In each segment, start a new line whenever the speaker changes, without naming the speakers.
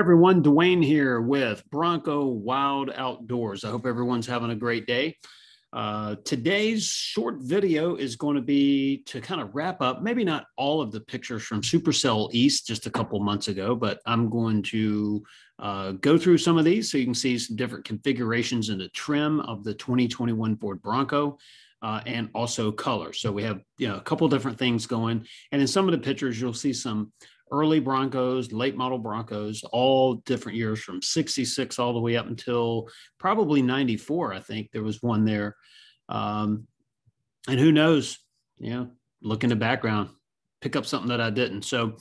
Everyone, Dwayne here with Bronco Wild Outdoors. I hope everyone's having a great day. Uh, today's short video is going to be to kind of wrap up, maybe not all of the pictures from Supercell East just a couple months ago, but I'm going to uh, go through some of these so you can see some different configurations in the trim of the 2021 Ford Bronco. Uh, and also color. So we have you know a couple different things going, and in some of the pictures you'll see some early Broncos, late model Broncos, all different years from 66 all the way up until probably 94. I think there was one there. Um, and who knows, you know, look in the background, pick up something that I didn't. So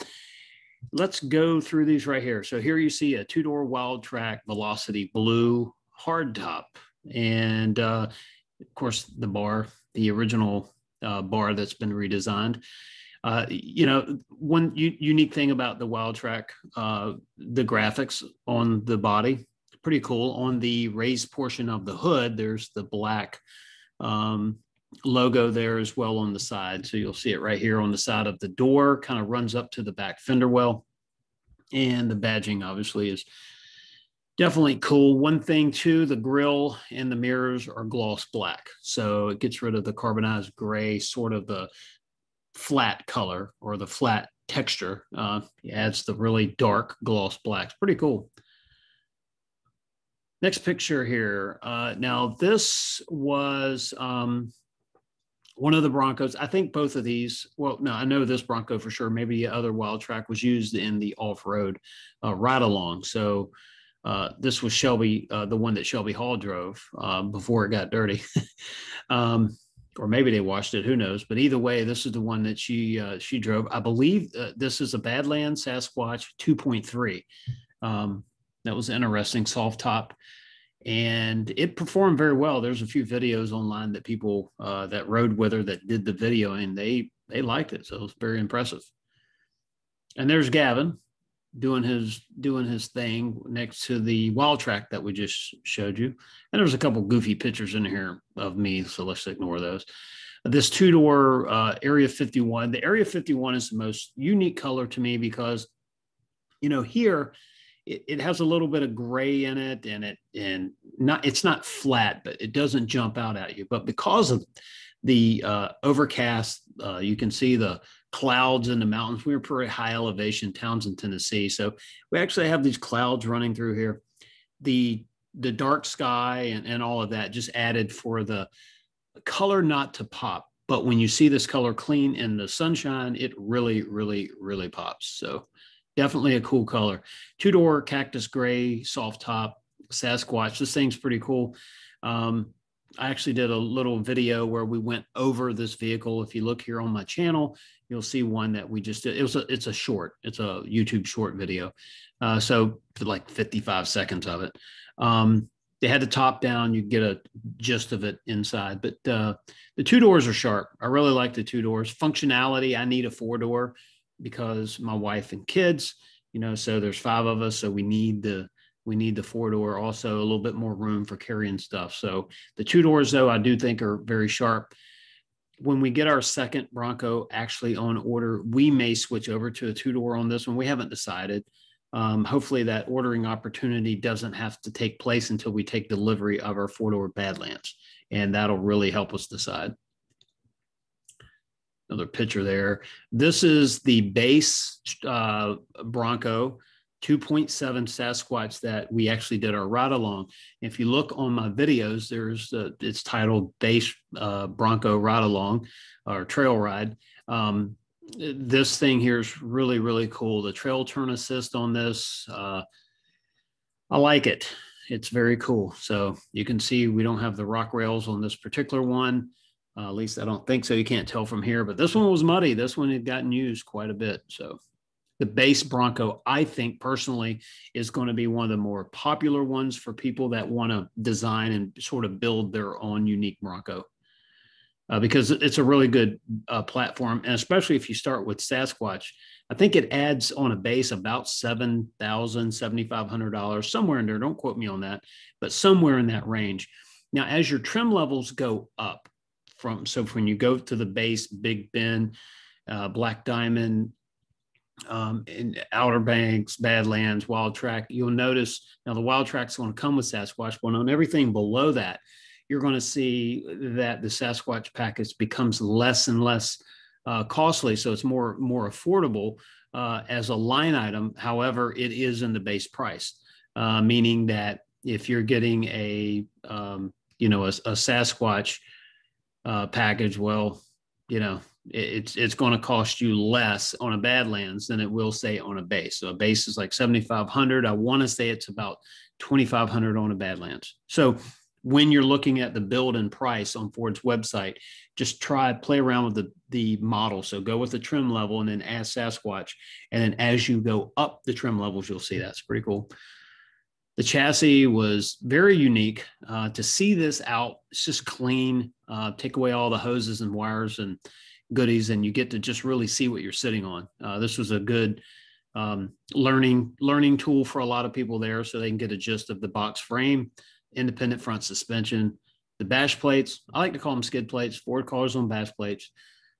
let's go through these right here. So here you see a two door Wildtrak Velocity blue hardtop. And uh, of course, the bar, the original uh, bar that's been redesigned. Uh, you know, one u- unique thing about the Wildtrak, uh, the graphics on the body, pretty cool. On the raised portion of the hood, there's the black um, logo there as well on the side. So you'll see it right here on the side of the door, kind of runs up to the back fender well. And the badging obviously is definitely cool. One thing too, the grill and the mirrors are gloss black. So it gets rid of the carbonized gray, sort of the flat color or the flat texture. Uh, adds the really dark gloss blacks. Pretty cool. Next picture here. Uh, now, this was um, one of the Broncos. I think both of these, well, no, I know this Bronco for sure. Maybe the other Wildtrak was used in the off road uh, ride along. So, uh, this was Shelby, uh, the one that Shelby Hall drove uh, before it got dirty. um, or maybe they washed it. Who knows? But either way, this is the one that she uh, she drove. I believe uh, this is a Badland Sasquatch 2.3. Um, that was interesting, soft top, and it performed very well. There's a few videos online that people uh, that rode with her that did the video, and they they liked it, so it was very impressive. And there's Gavin doing his doing his thing next to the Wildtrak that we just showed you. And there's a couple goofy pictures in here of me, so let's ignore those. This two door uh, Area 51. The Area 51 is the most unique color to me because, you know, here it, it has a little bit of gray in it, and it and not it's not flat, but it doesn't jump out at you. But because of the uh, overcast, uh, you can see the clouds in the mountains. We were pretty high elevation towns in Tennessee. So we actually have these clouds running through here. The the dark sky and, and all of that just added for the color not to pop. But when you see this color clean in the sunshine, it really, really, really pops. So definitely a cool color. Two door cactus gray, soft top, Sasquatch. This thing's pretty cool. Um, I actually did a little video where we went over this vehicle. If you look here on my channel, you'll see one that we just did. It was a, it's a short, it's a YouTube short video. Uh, so like 55 seconds of it. Um, they had the top down, you get a gist of it inside, but uh, the two doors are sharp. I really like the two doors. Functionality, I need a four door because my wife and kids, you know, so there's five of us. So we need the we need the four door also a little bit more room for carrying stuff. So the two doors, though, I do think are very sharp. When we get our second Bronco actually on order, we may switch over to a two door on this one. We haven't decided. Um, hopefully, that ordering opportunity doesn't have to take place until we take delivery of our four door Badlands, and that'll really help us decide. Another picture there. This is the base uh, Bronco 2.7 Sasquatch that we actually did our ride along. If you look on my videos, there's uh, it's titled Base uh, Bronco Ride Along or Trail Ride. Um, this thing here is really really cool. The trail turn assist on this, uh, I like it. It's very cool. So you can see we don't have the rock rails on this particular one. Uh, at least I don't think so. You can't tell from here, but this one was muddy. This one had gotten used quite a bit. So the base Bronco, I think personally, is going to be one of the more popular ones for people that want to design and sort of build their own unique Bronco. Uh, because it's a really good uh, platform, and especially if you start with Sasquatch, I think it adds on a base about seven thousand, seventy five hundred dollars, somewhere in there. Don't quote me on that, but somewhere in that range. Now, as your trim levels go up, from so when you go to the base, Big Bend, uh, Black Diamond, um, in Outer Banks, Badlands, Wildtrak, you'll notice now the Wildtrak's going to come with Sasquatch, but on everything below that, you're going to see that the Sasquatch package becomes less and less uh, costly, so it's more more affordable uh, as a line item. However, it is in the base price, uh, meaning that if you're getting a um, you know a, a Sasquatch uh, package, well, you know it's it's going to cost you less on a Badlands than it will say on a base. So a base is like 7,500. I want to say it's about 2,500 on a Badlands. So when you're looking at the build and price on Ford's website, just try play around with the the model. So go with the trim level and then add Sasquatch, and then as you go up the trim levels, you'll see that's pretty cool. The chassis was very unique. Uh, to see this out, it's just clean. Uh, take away all the hoses and wires and goodies and you get to just really see what you're sitting on. Uh, this was a good um, learning learning tool for a lot of people there, so they can get a gist of the box frame, independent front suspension, the bash plates. I like to call them skid plates. Ford calls them bash plates.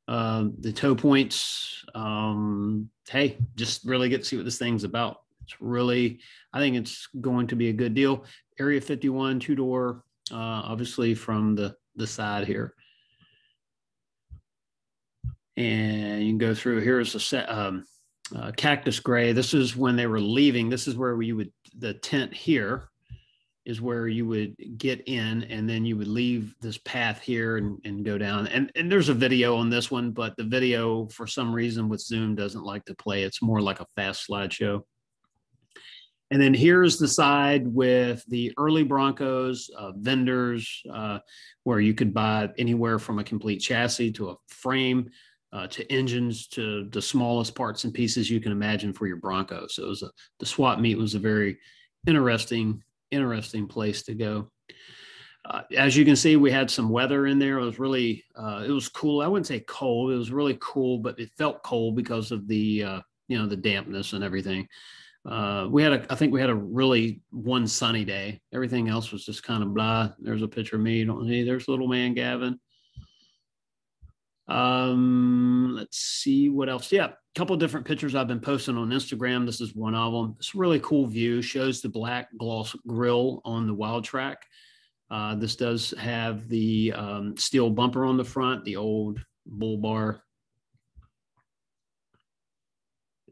Um, the tow points. Um, hey, just really get to see what this thing's about. It's really, I think it's going to be a good deal. Area 51 two door, uh, obviously from the the side here and you can go through. Here's a set, um, uh, cactus gray. This is when they were leaving. This is where you would the tent here is where you would get in, and then you would leave this path here and, and go down. And and there's a video on this one, but the video for some reason with Zoom doesn't like to play. It's more like a fast slideshow. And then here's the side with the early Broncos, uh, vendors, uh, where you could buy anywhere from a complete chassis to a frame uh, to engines to the smallest parts and pieces you can imagine for your Bronco. So it was a, the swap meet was a very interesting, interesting place to go. Uh, as you can see, we had some weather in there. It was really, uh, it was cool. I wouldn't say cold. It was really cool, but it felt cold because of the, uh, you know, the dampness and everything. Uh, we had a, I think we had a really one sunny day. Everything else was just kind of blah. There's a picture of me. You don't see. There's little man Gavin. Um, let's see what else. Yeah, a couple different pictures I've been posting on Instagram. This is one of them. It's a really cool view. Shows the black gloss grill on the Wildtrak. Uh, this does have the um, steel bumper on the front, the old bull bar.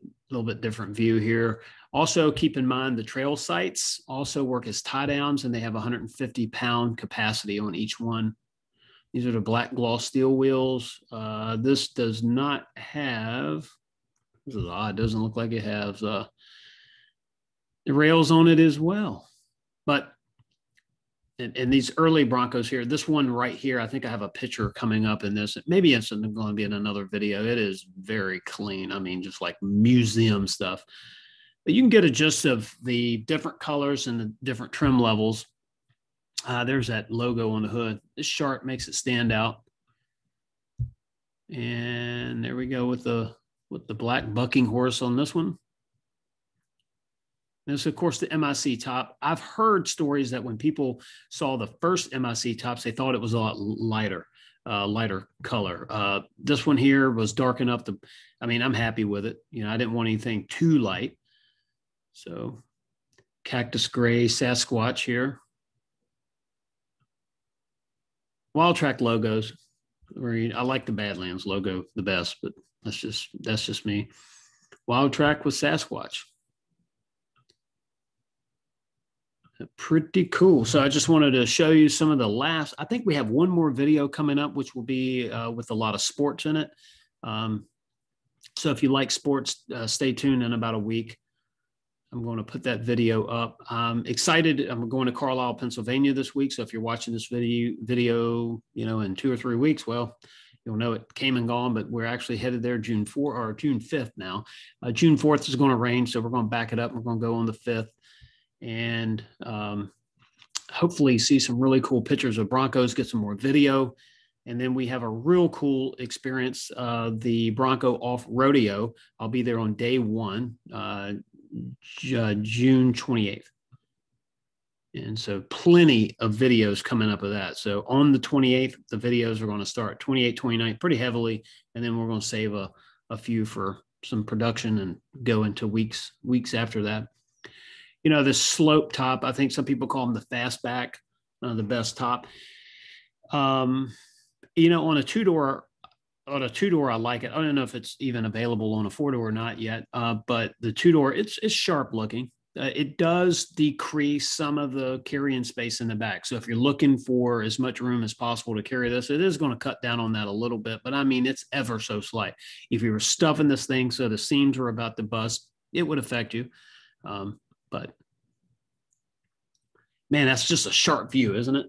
A little bit different view here. Also, keep in mind the trail sights also work as tie downs, and they have 150 pound capacity on each one. These are the black gloss steel wheels. Uh, this does not have, this is odd, doesn't look like it has uh, the rails on it as well. But in, in, these early Broncos here, this one right here, I think I have a picture coming up in this. Maybe it's going to be in another video. It is very clean. I mean, just like museum stuff. But you can get a gist of the different colors and the different trim levels uh, there's that logo on the hood. This sharp makes it stand out. And there we go with the with the black bucking horse on this one. This, of course, the MIC top. I've heard stories that when people saw the first MIC tops, they thought it was a lot lighter, uh, lighter color. Uh, this one here was dark enough to, I mean, I'm happy with it. You know, I didn't want anything too light. So cactus gray Sasquatch here. Wildtrak logos. I like the Badlands logo the best, but that's just that's just me. Wildtrak with Sasquatch. Pretty cool. So I just wanted to show you some of the last. I think we have one more video coming up, which will be uh, with a lot of sports in it. Um, so if you like sports, uh, stay tuned in about a week. I'm going to put that video up. I'm excited. I'm going to Carlisle, Pennsylvania this week. So if you're watching this video, video, you know, in two or three weeks, well, you'll know it came and gone, but we're actually headed there June 4 or June 5th now. Uh, June 4th is going to rain. So we're going to back it up. We're going to go on the 5th and um, hopefully see some really cool pictures of Broncos, get some more video. And then we have a real cool experience, uh, the Bronco Off-Roadeo. I'll be there on day one. Uh, uh, June 28th. And so plenty of videos coming up of that. So on the 28th, the videos are going to start 28, 29, pretty heavily. And then we're going to save a, a few for some production and go into weeks weeks after that. You know, the slope top. I think some people call them the fastback, uh, the best top. Um, you know, on a two door, on a two door, I like it. I don't know if it's even available on a four door or not yet, uh, but the two door, it's it's sharp looking. Uh, it does decrease some of the carrying space in the back. So if you're looking for as much room as possible to carry this, it is going to cut down on that a little bit. But I mean, it's ever so slight. If you were stuffing this thing so the seams were about to bust, it would affect you. Um, but man, that's just a sharp view, isn't it?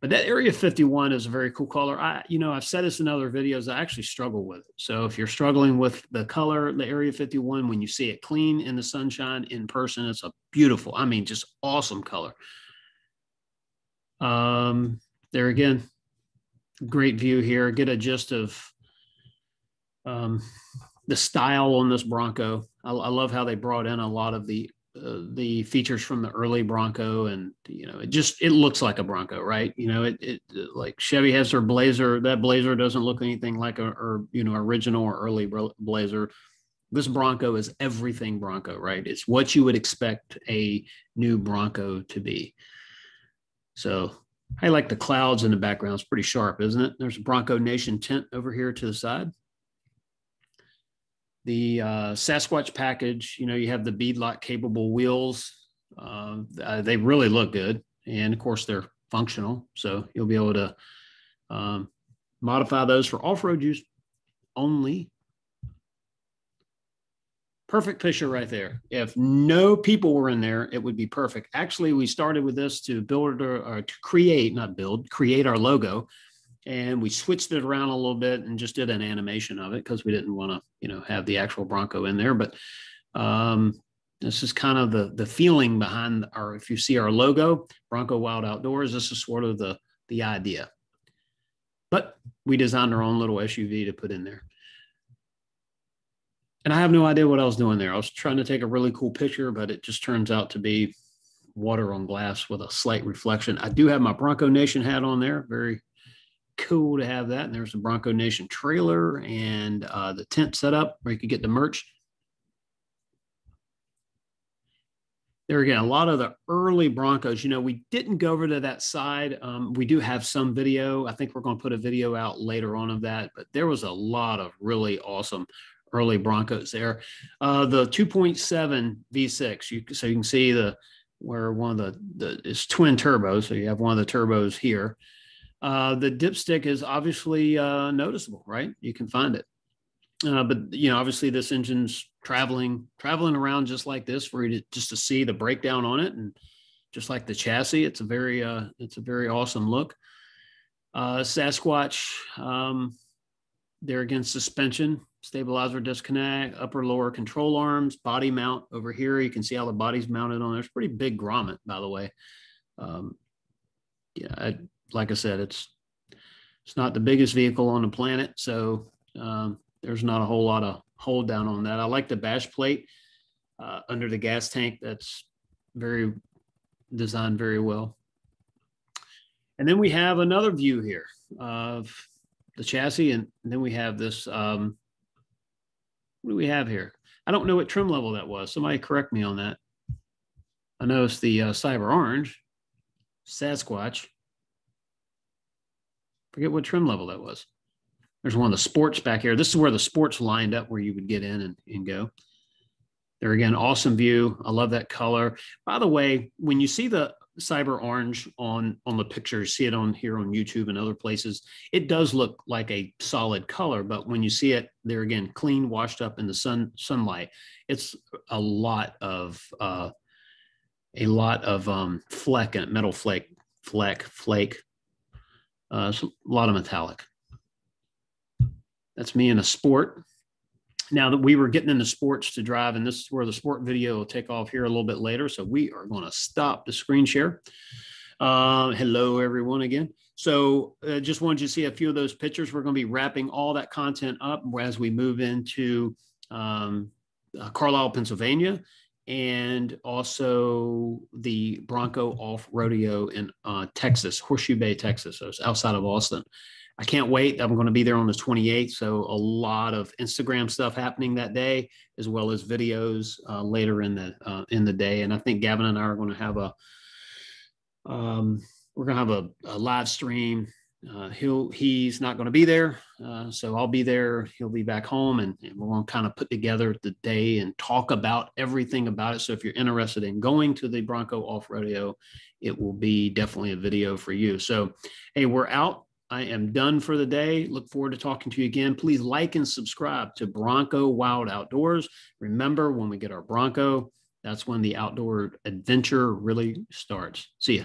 But that Area 51 is a very cool color. I, you know, I've said this in other videos. I actually struggle with it. So if you're struggling with the color, the Area 51, when you see it clean in the sunshine in person, it's a beautiful, I mean, just awesome color. Um, there again, great view here. Get a gist of um, the style on this Bronco. I, I love how they brought in a lot of the the features from the early Bronco, and you know, it just it looks like a Bronco, right? You know, it, it like Chevy has their Blazer. That Blazer doesn't look anything like a or you know original or early Blazer. This Bronco is everything Bronco, right? It's what you would expect a new Bronco to be. So I like the clouds in the background. It's pretty sharp, isn't it? There's a Bronco Nation tent over here to the side the uh, Sasquatch package, you know, you have the beadlock capable wheels. Uh, they really look good. And of course, they're functional. So you'll be able to um, modify those for off road use only. Perfect picture right there. If no people were in there, it would be perfect. Actually, we started with this to build or, or to create, not build, create our logo and we switched it around a little bit and just did an animation of it because we didn't want to you know have the actual bronco in there. But um, this is kind of the the feeling behind our if you see our logo bronco wild outdoors this is sort of the the idea. But we designed our own little suv to put in there. And i have no idea what i was doing there. I was trying to take a really cool picture but it just turns out to be water on glass with a slight reflection. I do have my bronco nation hat on there very cool to have that. And there's the Bronco Nation trailer and uh, the tent set up where you could get the merch. There again, a lot of the early Broncos, you know, we didn't go over to that side. Um, we do have some video. I think we're going to put a video out later on of that, but there was a lot of really awesome early Broncos there. Uh, the 2.7 V6, you, so you can see the where one of the, the it's twin turbos. So you have one of the turbos here. Uh, the dipstick is obviously uh, noticeable, right? You can find it. Uh, but you know, obviously, this engine's traveling traveling around just like this for you to just to see the breakdown on it, and just like the chassis, it's a very uh, it's a very awesome look. Uh, Sasquatch, um, there again, suspension, stabilizer disconnect, upper lower control arms, body mount over here. You can see how the body's mounted on there. It's pretty big grommet, by the way. Um, yeah, like I said, it's it's not the biggest vehicle on the planet, so um, there's not a whole lot of hold down on that. I like the bash plate uh, under the gas tank. That's very designed very well. And then we have another view here of the chassis, and then we have this. Um, what do we have here? I don't know what trim level that was. Somebody correct me on that. I it's the uh, Cyber Orange, Sasquatch forget what trim level that was. There's one of the sports back here. This is where the sports lined up where you would get in and, and go. There again, awesome view. I love that color. By the way, when you see the cyber orange on on the picture, see it on here on YouTube and other places, it does look like a solid color. But when you see it there again, clean, washed up in the sun sunlight, it's a lot of uh, a lot of um, fleck and metal flake, fleck, flake uh, a lot of metallic. That's me in a sport. Now that we were getting into sports to drive, and this is where the sport video will take off here a little bit later. So we are going to stop the screen share. Uh, hello, everyone, again. So uh, just wanted you to see a few of those pictures. We're going to be wrapping all that content up as we move into um, uh, Carlisle, Pennsylvania, and also the Bronco Off-Roadeo in uh, Texas, Horseshoe Bay, Texas. So it's outside of Austin. I can't wait. I'm going to be there on the 28th. So a lot of Instagram stuff happening that day, as well as videos uh, later in the uh, in the day. And I think Gavin and I are going to have a um, we're going to have a, a live stream uh, he'll he's not going to be there, uh, so I'll be there. He'll be back home, and, and we're going to kind of put together the day and talk about everything about it. So if you're interested in going to the Bronco Off-Roadeo, it will be definitely a video for you. So, hey, we're out. I am done for the day. Look forward to talking to you again. Please like and subscribe to Bronco Wild Outdoors. Remember, when we get our Bronco, that's when the outdoor adventure really starts. See ya.